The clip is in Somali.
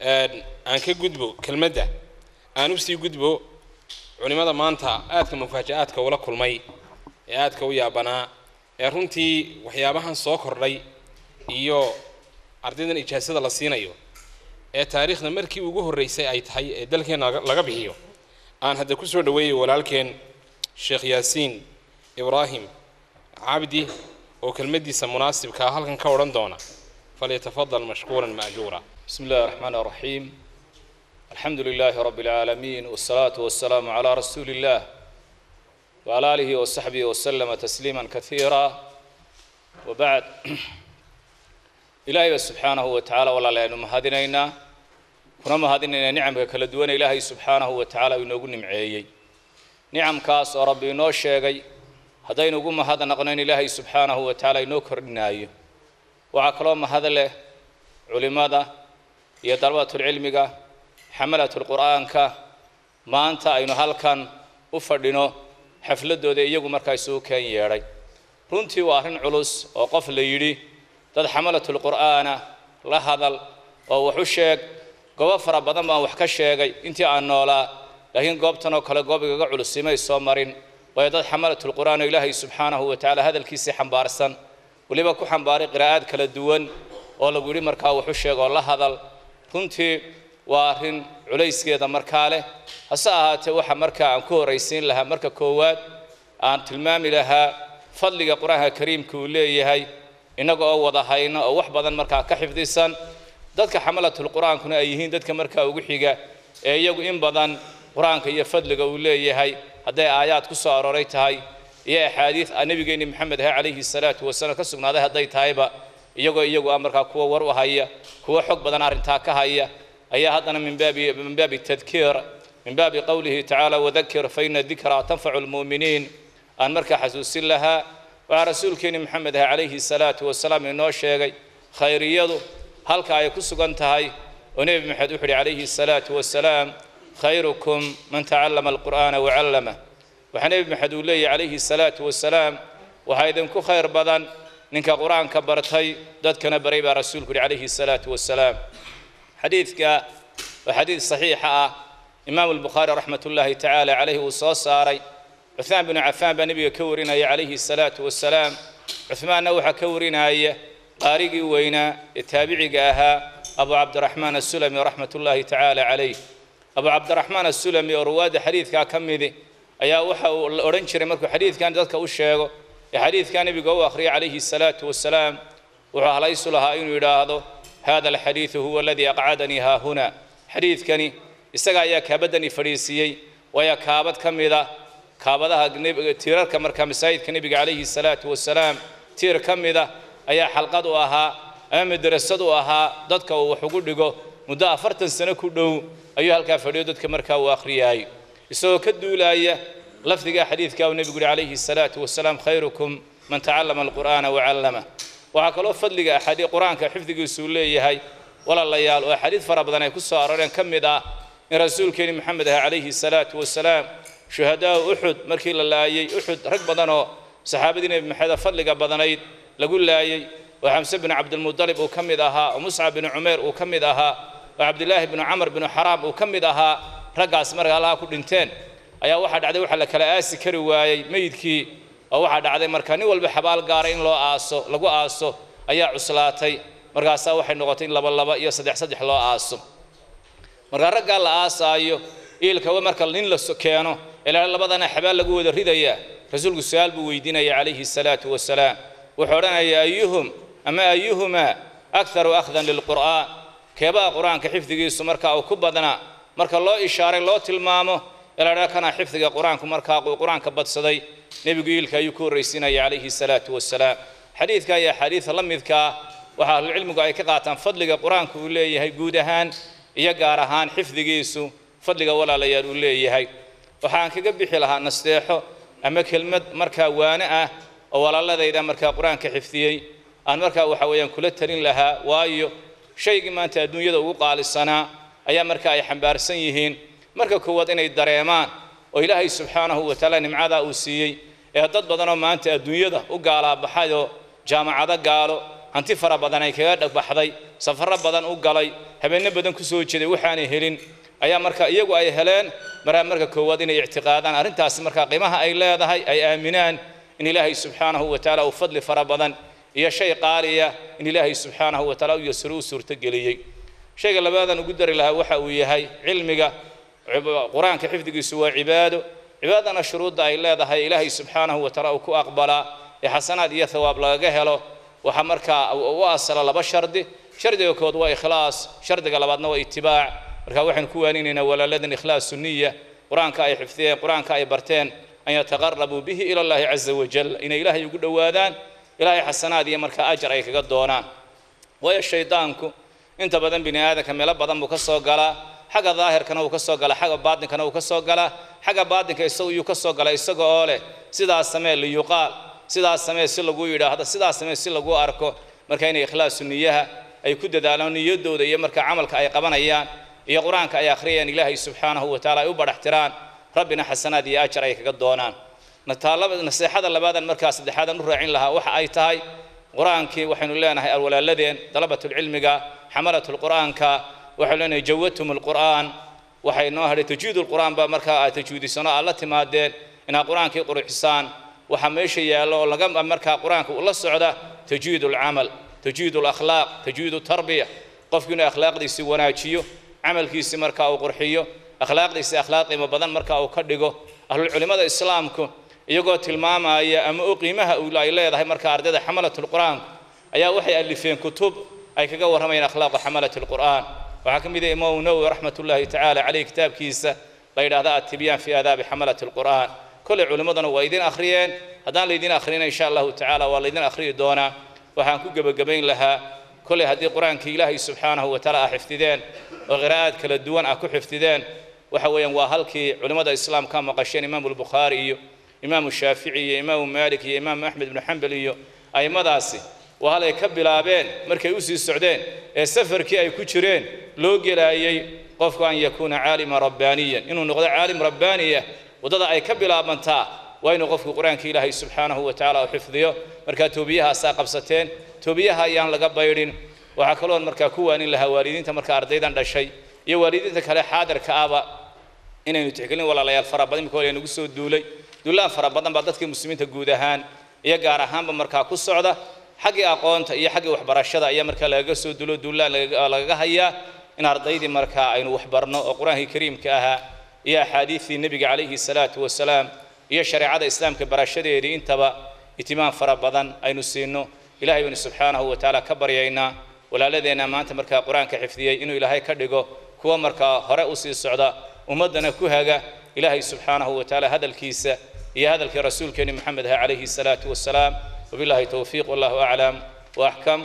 aan ka gudbo kelmadda. Aan u sii gudbo culimmada maanta aadka mufaaja-aadka ula kulmay ee aadka u yaabanaa ee runtii waxyaabahan soo kordhay iyo ardaydan ijaasada la siinayo ee taariikhda markii ugu horreysay ay tahay ee dalkeenna laga bixiyo. Aan hadda ku soo dhaweeyay walaalkeen sheekh yaasiin ibraahim cabdi oo kelmaddiisa munaasibkaa halkan ka odhan doona. Falyatafadal mashkuuran ma'juura بسم الله الرحمن الرحيم الحمد لله رب العالمين والصلاة والسلام على رسول الله وعلى آله وصحبه وسلم تسليما كثيرا وبعد إلهي سبحانه وتعالى والله لأنه مهدنينا كنا مهدنينا نعم كلا دوان إلهي سبحانه وتعالى ونقول نمعيي نعم كاس ربي نو شيغي هدين نقول هذا نقنين إلهي سبحانه وتعالى ينوكر نايو وعكلام هذا له علماء iyo dalbatulcilmiga xamalatlqur'aanka maanta aynu halkan u fadhino xafladooda iyagu markaa isugu keen yeedhay. Runtii waa arrin culus oo qof la yidhi dad xamalatulqur'aana la hadal oo wax u sheeg goobo fara badan baan wax ka sheegay intii aan noolaa laakiin goobtan oo kale goob igaga culusimay soo marin waayo dad xamalatulqur'aan oo ilaahay subxaanahu wa tacaala hadalkiisii xambaarsan weliba ku xambaaray qiraa'aad kala duwan oo lagu yidhi markaa wax u sheeg oo la hadal runtii waa arrin culayskeeda markaa leh. Hase ahaatee waxa markaa aan ku horraysiin lahaa marka koowaad aan tilmaami lahaa fadliga qur'aanka kariimka uu leeyahay innaga oo wada hayno oo wax badan markaa ka xifdisan dadka xamalatul qur'aankuna ay yihiin dadka markaa ugu xiga ee iyagu in badan qur'aanka iyo fadliga uu leeyahay. Hadday aayaad ku soo arooray tahay iyo axaadiid nebigeenni maxamed ahe calayhi salaatu wasalaam ka sugnaaday hadday tahayba iyagoo iyagu ah markaa kuwa war u haya kuwa xog badan arrintaa ka haya ayaa haddana min baabi tadkiir min baabi qowlihi tacaala wadakir faina dikraa tanfacu lmu'miniin aan markaa xasuusin lahaa waxaa rasuulkeeni maxamed ah calayhi salaatu wasalaam inoo sheegay khayriyadu halka ay ku sugan tahay oo nebi maxamed wuxu uhi calayhi salaatu wasalaam khayrukum man tacallama alqur'aana wacallama waxaa nebi maxamed uu leeyahy calayhi salaatu wasalaam waxaa idinku khayr badan ninka qur'aanka bartay dadkana baray baa rasuulku yidhi calayhi salaatu wasalaam xadiidka waa xadiid saxiixa ah. Imaamu albukhaari raxmat ullaahi tacaala calayhi uu soo saaray. Cuhmaan binu cafaan baa nebiga ka warinaya calayhi salaatu wasalaam cuhmaanna waxaa ka warinaya qaarigii weynaa ee taabiciga ahaa abu cabdiraxmaan asulami raxmat ullaahi tacaala calayh. Abu cabdiraxmaan asulami oo ruwaadda xadiidkaa ka midi ayaa waxa uu odhan jiray markuu xadiidkan dadka u sheego ee xadiidkaa nebiga u akhriyay calayhi salaatu wasalaam wuxuu halaysu lahaa inuu yidhaahdo hada alxadiidu huwa aladii aqcadanii haahuna xadiidkani isaga ayaa kaabadani fadhiisiiyey waayo kaabad ka mida kaabadaha tiirarka markaa masaajidka nebiga calayhi salaatu wasalaam tiir ka mida ayaa xalqad u ahaa ama madrasad u ahaa dadka uu wax ugu dhigo muddo afartan sano ku dhow ayuu halkaa fadhiyo dadka markaa uu akhriyay isagoo ka duulaaya lafdiga xadiidka uu nebigu yidhi calayhi salaatu wasalaam khayrukum man tacallama alqur'aana wacallama waxaa kaloo fadliga axaadii qur'aanka xifdigiisu uu leeyahay walaalayaal oo axaadiid fara badan ay ku soo arooreen ka mid ah in rasuulkeeni maxamed ah calayhi salaatu wasalaam shuhadaa uxud markii la laayey uxud rag badan oo saxaabadii nebi maxamed fadliga badanayd lagu laayey oo xamse binu cabdilmudalib uu ka mid ahaa oo muscab binu cumeer uu ka mid ahaa oo cabdilaahi binu camar binu xaraam uu ka mid ahaa raggaas marka allaha ku dhinteen ayaa waxaa dhacday waxa la kala aasi kari waayey meydkii oo waxaa dhacday marka nin walba xabaal gaara in loo aaso lagu aaso ayaa cuslaatay. Markaasaa waxay noqotay in laba laba iyo saddex saddex loo aaso. Markaa raggaa la aasaayo iilkawa marka nin la keeno ilaa labadana xabaal lagu wada ridayaa rasuulku su'aal buu weydiinaya calayhi salaatu wasalaam. Wuxuu odhanaya ayuhum ama ayuhumaa akharu akhdan lilqur'aan keebaa qur'aanka xifdigiisu marka uu ku badnaa marka loo ishaaray loo tilmaamo ilaa kana xifdiga qur'aanku markaa qur'aanka badsaday nebigu iilka ayuu ku horraysiinaya calayhi salaatu wasalaam xadiidka iyo axaadiida la midkaa waxaa ahlucilmigu ay ka qaataan fadliga qur'aanku uu leeyahay guud ahaan iyo gaar ahaan xifdigiisu fadliga walaalayaal uu leeyahay. Waxaan kaga bixi lahaa nasteexo ama kelmad markaa waane ah oo walaaladayda markaa qur'aanka xifdiyey. Aan markaa waxa weeyaan kula talin lahaa waayo shaygii maanta adduunyada ugu qaalisanaa ayaa markaa ay xambaarsan yihiin marka koowaad inay dareemaan oo ilaahay subxaanahu wa tacaala nimcadaa uu siiyey ee dad badanoo maanta adduunyada u gaalaabaxayoo jaamacado gaalo hanti fara badan ay kaga dhagbaxday safarro badan u galay habeenno badan ku soo jeeday waxaanay helin ayaa marka iyagu ay heleen. Maraa marka koowaad inay ictiqaadaan arrintaasi marka qiimaha ay leedahay ay aaminaan in ilaahay subxaanahu wa tacaala uu fadli fara badan iyo shay qaaliya in ilaahay subxaanahu wa tacaala u yasiro u suurtogeliyey shayga labaadan ugu dari lahaa waxa uu yahay cilmiga qur'aanka xifdigiisu waa cibaado. Cibaadana shuruudda ay leedahay ilaahay subxaanahu wa uu ku aqbalaa ee xasanaad iyo thawaab lagaga helo. Waxaa markaa u asala laba shardi. Shardiga kood waa ikhlaas shardiga labaadna waa itibaac. Marka waxaynu ku waaninaynaa walaaladan ikhlaasu niya qur'aanka ay xifdiyeen qur'aanka ay barteen an yataqarabuu bihi ila allahi caza wajal inay ilaahay ugu dhowaadaan ilaahay xasanaad iyo markaa ajar ay kaga doonaan. Waayo shaydaanku inta badan bini aadanka meelo badan buu ka soo galaa xagga daahirkana uu ka soo galaa xagga baatinkana uu ka soo galaa xagga baatinka isagu ka soo galaa isaga oo leh sidaas samee liyuqaal sidaas samee si lagu yidhaahdo sidaas samee si lagu arko. Marka inay ikhlaasu niyaha ay ku dadaalaan niyadooda iyo marka camalka ay qabanayaan iyo qur'aanka ay akhriyayaan ilaahay subxaanahu wa tacaala ay u badhaxtiraan rabbina xasanaad iyo ajar ay kaga doonaan. Naseexada labaadan markaa saddexaadan u raacin lahaa waxa ay tahay. Qur'aankii waxaynu leenahay alwalaaladeen dalabatulcilmiga xamalatlqur'aanka waxaynu leenahay jawadtum alqur'aan. Waxay noo hadhay tajwiid lqur'aan baa markaa aad tajwiidisano aad la timaadeen inaad qur'aankii qurxisaan meesha yaallo oo laga markaa qur'aanka ula socda tajwiid alcamal tajwiid alakhlaaq tajwiid tarbiya qofku inuu akhlaaqdiisii wanaajiyo camalkiisii markaa uu qurxiyo akhlaaqdiisii akhlaaq badan markaa uu ka dhigo ahlulculimmada islaamku iyagoo tilmaamaya ama u qiimaha ay leedahay marka ardayda xamalatlqur'aanku ayaa waxay alifeen kutub ay kaga warramayaan akhlaaqu xamalati lqur'aan waxaa ka mid ah imaamu nawowi raxmat ullaahi tacaala caleyh kitaabkiisa la yidhahda attibyaan fi aadaabi xamalati lqur'aan kolley culimmaduna waa idin akhriyeen. Haddaan laydin akhrina insha allahu tacaala waa laydin akhriyi doonaa. Waxaan ku gebagabayn lahaa kolley haddii qur'aankii ilaahay subxaanahu wa tacaala xifdideen oo qiraa'aad kala duwan ah ku xifdideen waxa weeyaan waa halkii culimmada islaamka maqasheen imaamu albukhaari iyo imaamu shaafici iyo imaamu maalik iyo imaamu axmed ibnu xambal iyo a'immadaasi. Waa halay ka bilaabeen markay u sii socdeen ee safarkii ay ku jireen loo gelaayey qofku an yakuuna caalima rabbaaniyan. Inuu noqdo caalim rabbaaniya waddada ay ka bilaabantaa waa inuu qofku qur'aanka ilaahay subxaanahu wa tacaala u xifdiyo. Markaa toobiyahaasaa qabsateen toobiyaha ayaan laga baydhin. Waxaa kaloon markaa ku waanin lahaa waalidiinta markaa ardaydan dhashay iyo waalidiinta kale xaadirka ahba inaynu tixgelin walaalayaal fara badan imika nagu soo duulay. Duulaan fara badan baa dadkii muslimiinta guud ahaan iyo gaar ahaanba markaa ku socda. Xaggii aqoonta iyo xaggii waxbarashada ayaa markaa lagaga soo duulo duulaan lagaga hayaa in ardaydii markaa aynu waxbarno oo qur'aankii kariimka ahaa iyo axaadiidtii nebiga calayhi salaatu wasalaam iyo shareecada islaamka barashadeedii intaba itimaam fara badan aynu siino. Ilahay baynu subxaanahu wa tacaala ka baryaynaa. Walaaladeenna maanta markaa qur'aanka xifdiyey inuu ilaahay ka dhigo kuwa markaa hore u sii socda ummaddana ku haga ilaahay subxaanahu wa tacaala hadalkiisa iyo hadalkii rasuulkeeni maxamed aha calayhi salaatu wasalaam. Wabillahi towfiiq wallahu aclam waaxkam